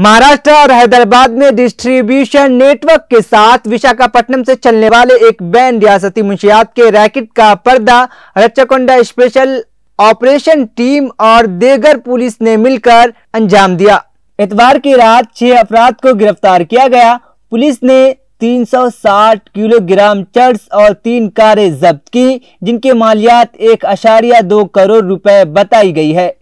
महाराष्ट्र और हैदराबाद में distribution network के साथ विशाखापट्टनम से चलने वाले एक बैन रियासती मुंशियात के रैकेट का पर्दा रच्चाकोंडा स्पेशल ऑपरेशन टीम और देगर पुलिस ने मिलकर अंजाम दिया। इतवार की रात छह अफराद को गिरफ़्तार किया गया। पुलिस ने 360 किलोग्राम चर्च और तीन कारें जब्त की, जिनकी मालियात एक अशारिया दो करोड़ रुपए बताई गई है।